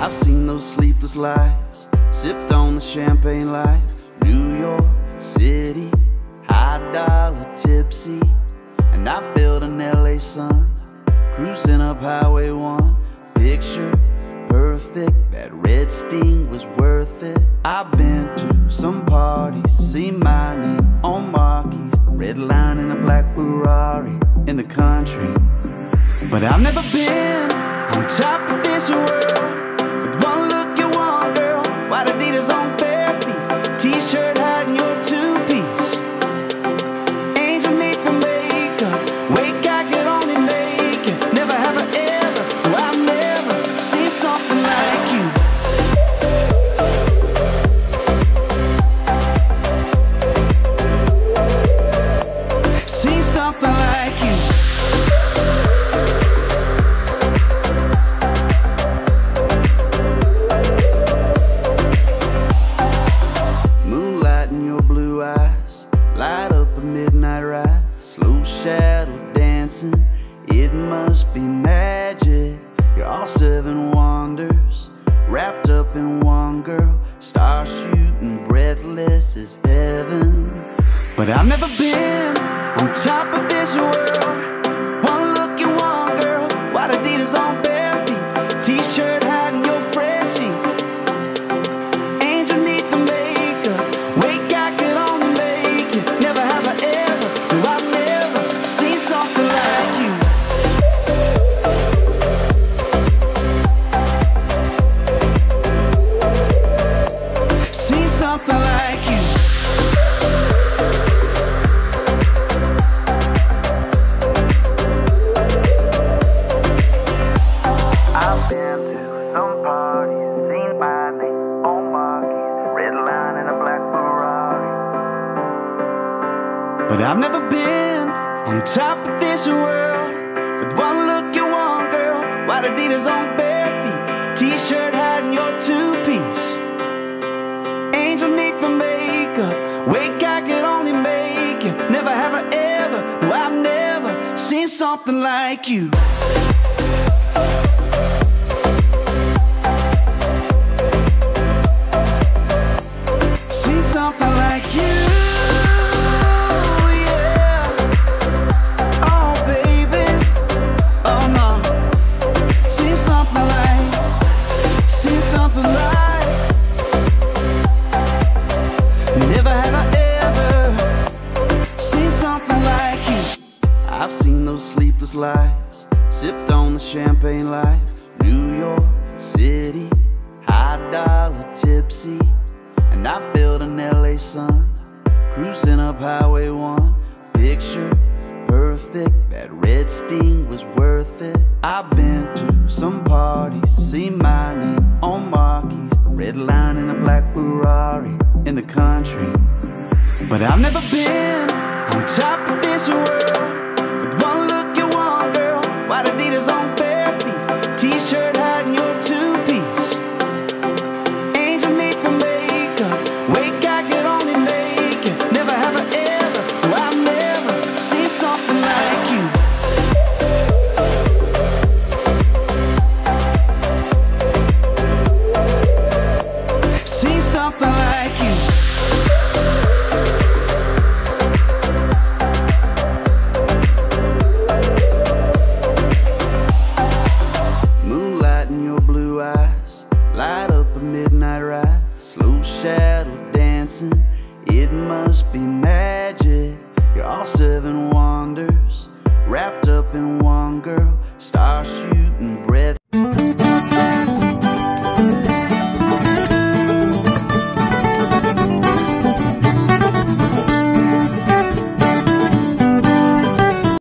I've seen those sleepless lights, sipped on the champagne life. New York City, high dollar tipsy. And I felt an LA sun, cruising up Highway 1. Picture perfect, that red sting was worth it. I've been to some parties, seen my name on marquees. Red line in a black Ferrari in the country. But I've never been on top of this world. White Adidas on bare feet, t-shirt hiding your two-piece. Angel need the makeup, wake I could only make it. Never have I ever, oh, no, I've never seen something like you. Seen something like you. Must be magic. You're all seven wonders, wrapped up in one girl, star shooting, breathless as heaven. But I've never been on top of this world. Something like you. I've been to some parties, seen my name on marquees, red line in a black Ferrari. But I've never been on top of this world with one look at one girl, white Adidas on bare feet, t-shirt never something like you. See something like you, I've seen those sleepless lights, sipped on the champagne life. New York City, high dollar tipsy. And I felt an LA sun, cruising up Highway 1. Picture perfect, that red sting was worth it. I've been to some parties, seen my name on marquees. Red line in a black Ferrari in the country. But I've never been on top of this world. White Adidas on bare feet, t-shirt hiding your two-piece. Angel need the makeup, wake I could only make it. Never have I ever, no, I've never seen something like you. Seen something like you. Seven wonders, wrapped up in one girl, star shooting.